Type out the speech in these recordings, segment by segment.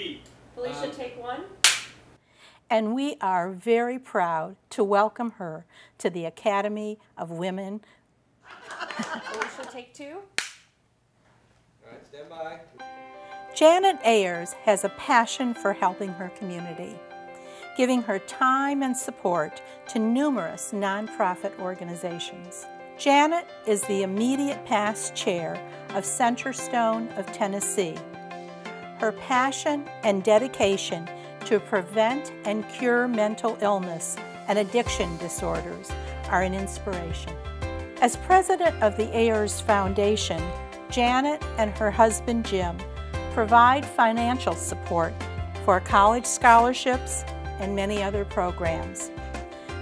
Pete. Felicia, um, take one. And we are very proud to welcome her to the Academy of Women. Felicia, take two. All right, stand by. Janet Ayers has a passion for helping her community, giving her time and support to numerous nonprofit organizations. Janet is the immediate past chair of Centerstone of Tennessee. Her passion and dedication to prevent and cure mental illness and addiction disorders are an inspiration. As president of the Ayers Foundation, Janet and her husband Jim provide financial support for college scholarships and many other programs.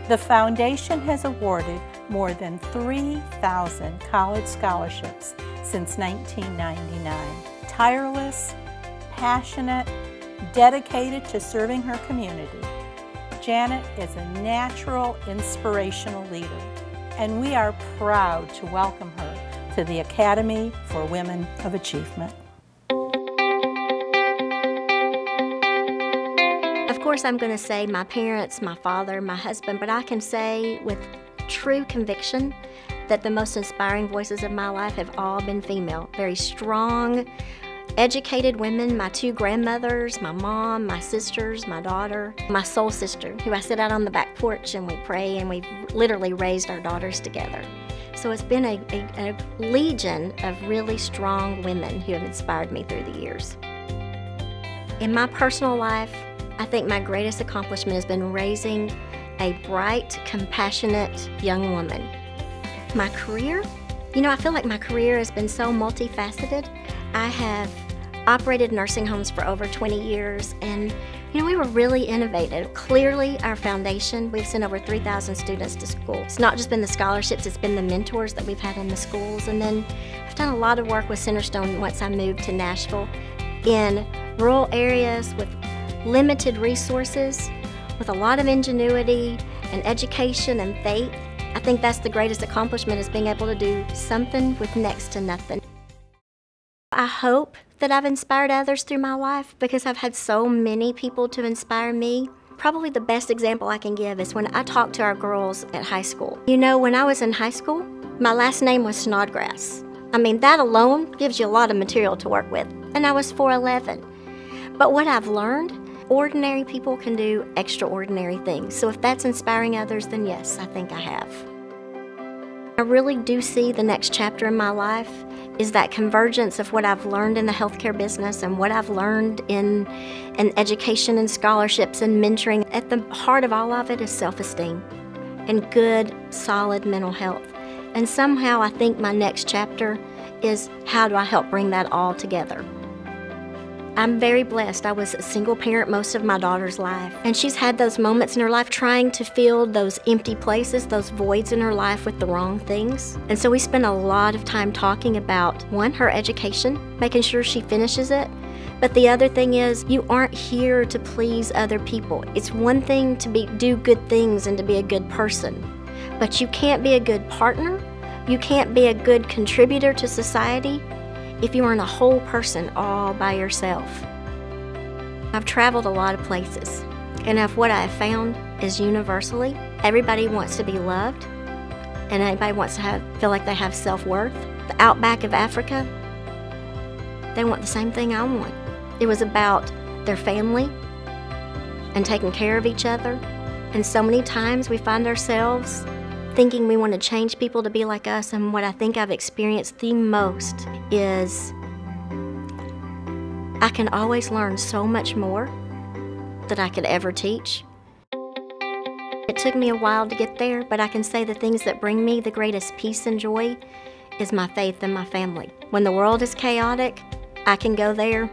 The foundation has awarded more than 3,000 college scholarships since 1999. Tireless, passionate, dedicated to serving her community, Janet is a natural, inspirational leader, and we are proud to welcome her to the Academy for Women of Achievement. Of course, I'm going to say my parents, my father, my husband, but I can say with true conviction that the most inspiring voices of my life have all been female. Very strong, educated women, my two grandmothers, my mom, my sisters, my daughter, my soul sister, who I sit out on the back porch and we pray and we've literally raised our daughters together. So it's been a, a, a legion of really strong women who have inspired me through the years. In my personal life, I think my greatest accomplishment has been raising a bright, compassionate young woman. My career, you know, I feel like my career has been so multifaceted. I have operated nursing homes for over 20 years and you know, we were really innovative. Clearly, our foundation, we've sent over 3,000 students to school. It's not just been the scholarships, it's been the mentors that we've had in the schools. And then I've done a lot of work with Centerstone once I moved to Nashville in rural areas with limited resources, with a lot of ingenuity and education and faith. I think that's the greatest accomplishment is being able to do something with next to nothing. Hope that I've inspired others through my life because I've had so many people to inspire me. Probably the best example I can give is when I talk to our girls at high school. You know, when I was in high school, my last name was Snodgrass. I mean, that alone gives you a lot of material to work with. And I was 4'11. But what I've learned, ordinary people can do extraordinary things. So if that's inspiring others, then yes, I think I have. I really do see the next chapter in my life is that convergence of what I've learned in the healthcare business and what I've learned in, in education and scholarships and mentoring. At the heart of all of it is self esteem and good, solid mental health. And somehow I think my next chapter is how do I help bring that all together? I'm very blessed. I was a single parent most of my daughter's life, and she's had those moments in her life trying to fill those empty places, those voids in her life with the wrong things. And so we spend a lot of time talking about one, her education, making sure she finishes it. But the other thing is, you aren't here to please other people. It's one thing to be do good things and to be a good person, but you can't be a good partner. You can't be a good contributor to society if you aren't a whole person all by yourself. I've traveled a lot of places, and if what I have found is universally, everybody wants to be loved, and everybody wants to have, feel like they have self worth. The outback of Africa, they want the same thing I want. It was about their family and taking care of each other. And so many times we find ourselves thinking we want to change people to be like us, and what I think I've experienced the most is I can always learn so much more that I could ever teach. It took me a while to get there, but I can say the things that bring me the greatest peace and joy is my faith and my family. When the world is chaotic, I can go there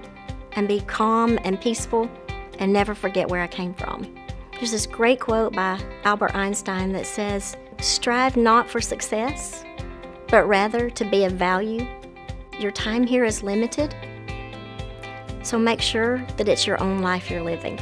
and be calm and peaceful and never forget where I came from. There's this great quote by Albert Einstein that says, Strive not for success, but rather to be of value. Your time here is limited, so make sure that it's your own life you're living.